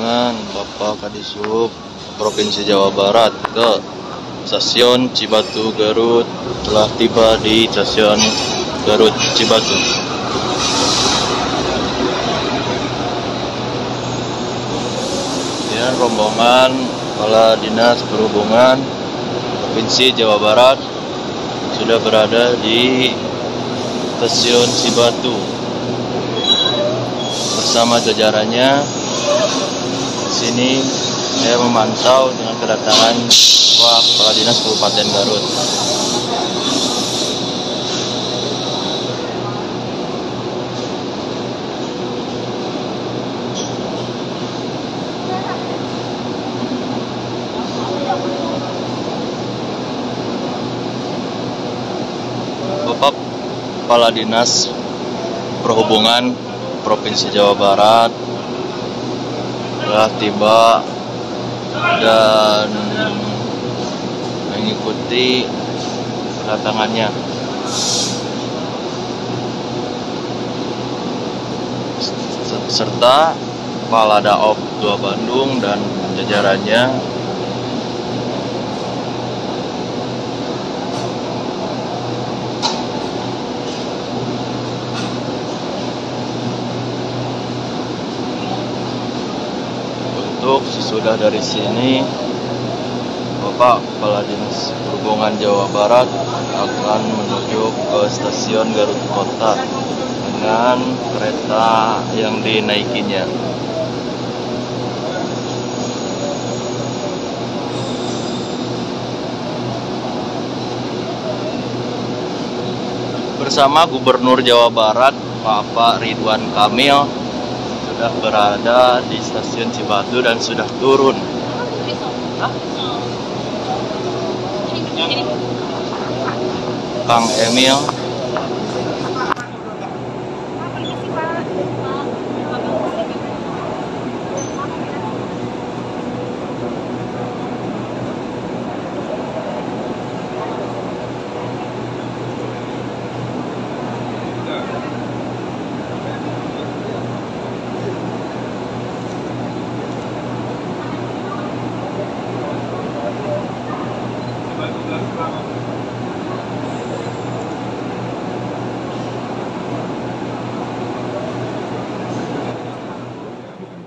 Bapak Kadisub Provinsi Jawa Barat ke stasiun Cibatu Garut telah tiba di stasiun Garut Cibatu. Ya, rombongan Kepala Dinas Perhubungan Provinsi Jawa Barat sudah berada di stasiun Cibatu bersama jajarannya. Sini saya memantau dengan kedatangan Wah Kepala Dinas Kabupaten Garut. Bapak Kepala Dinas Perhubungan Provinsi Jawa Barat telah tiba dan mengikuti kedatangannya. serta Kepala Daop 2 Bandung dan jajarannya sesudah dari sini Bapak Kepala Dinas Perhubungan Jawa Barat akan menuju ke stasiun Garut Kota dengan kereta yang dinaikinya. Bersama Gubernur Jawa Barat Bapak Ridwan Kamil sudah berada di stasiun Cibatu dan sudah turun. Kang Emil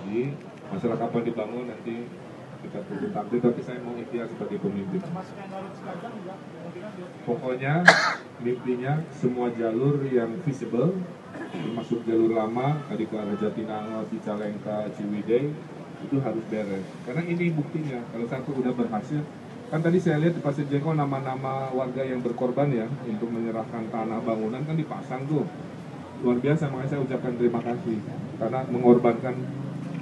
dikaji masalah kapan dibangun nanti kita tunggu takdir tapi saya mau ikhtiar sebagai pemimpin. Pokoknya mimpinya semua jalur yang visible termasuk jalur lama tadi ke arah Jatinangor, Cicalengka, Ciwidey itu harus beres. Karena ini buktinya kalau satu udah berhasil. Kan tadi saya lihat di Pasir Jengkol nama-nama warga yang berkorban ya untuk menyerahkan tanah bangunan kan dipasang tuh. Luar biasa makanya saya ucapkan terima kasih. Karena mengorbankan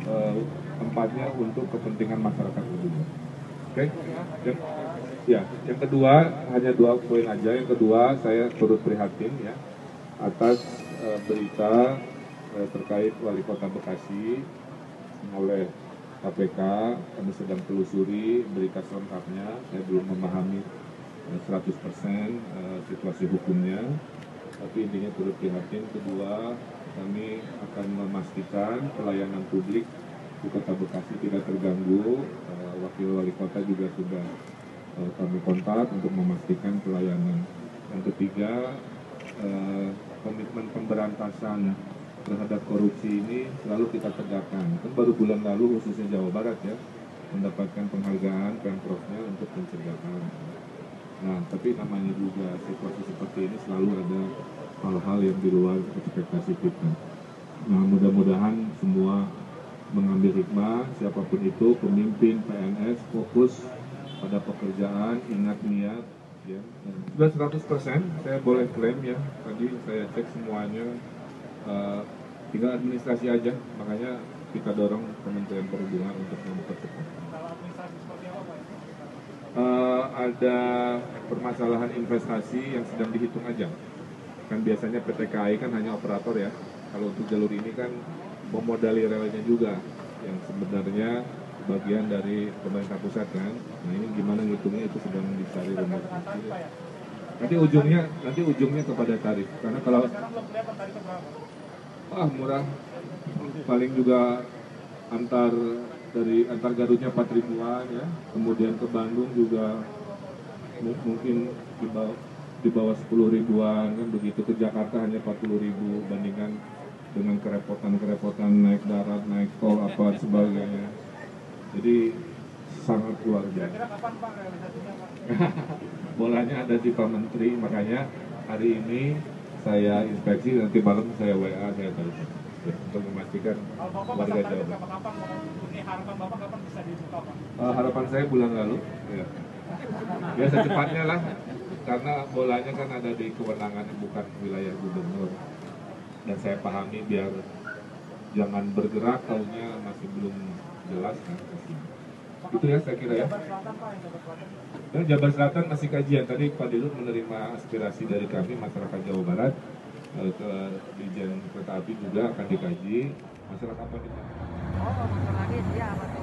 eh, tempatnya untuk kepentingan masyarakat juga. Oke, yang, ya yang kedua hanya dua poin aja. Yang kedua saya turut prihatin ya atas eh, berita eh, terkait wali kota Bekasi oleh KPK kami sedang telusuri berita selengkapnya. Saya belum memahami eh, 100% eh, situasi hukumnya tapi intinya turut prihatin. Kedua, kami akan memastikan pelayanan publik di Kota Bekasi tidak terganggu. Eh, Wakil Wali Kota juga sudah eh, kami kontak untuk memastikan pelayanan. Yang ketiga, eh, komitmen pemberantasan terhadap korupsi ini selalu kita tegakkan. Kan baru bulan lalu khususnya Jawa Barat ya mendapatkan penghargaan Pemprovnya untuk pencegahan. Nah, tapi namanya juga situasi seperti ini selalu ada hal-hal yang di luar ekspektasi kita. Nah, mudah-mudahan semua mengambil hikmah, siapa pun itu, pemimpin PNS, fokus pada pekerjaan, ingat niat, ya. Sudah 100% saya boleh klaim ya, tadi saya cek semuanya, eh, tinggal administrasi aja, makanya kita dorong Kementerian Perhubungan untuk mempercepat. Eh, ada permasalahan investasi yang sedang dihitung aja. Kan biasanya PT KAI kan hanya operator ya. Kalau untuk jalur ini kan memodali relnya juga yang sebenarnya bagian dari pemerintah pusat kan. Nah ini gimana ngitungnya itu sedang dicari rumus. Nanti ujungnya nanti ujungnya kepada tarif. Karena kalau ah murah paling juga antar dari antar Garutnya 4 ribuan ya, kemudian ke Bandung juga mu- mungkin di bawah, di bawah 10 ribuan kan begitu ke Jakarta hanya 40 ribu bandingkan dengan kerepotan-kerepotan darat, naik tol apa sebagainya. Jadi sangat luar biasa. Bolanya ada di Pak Menteri, makanya hari ini saya inspeksi nanti malam saya WA saya telepon ya, untuk memastikan warga Jawa. Barat. harapan Bapak kapan bisa dibuka Pak? Eh, harapan saya bulan lalu, ya. ya secepatnya lah, karena bolanya kan ada di kewenangan bukan wilayah gubernur, dan saya pahami biar jangan bergerak, taunya masih belum jelas kan. Itu ya saya kira ya. Pak, yang Jabar Selatan. Dan Jabar Selatan masih kajian. Tadi Pak Dirut menerima aspirasi dari kami masyarakat Jawa Barat eh, ke Dijen Kereta Api juga akan dikaji. Masalah apa nih? Oh, masalah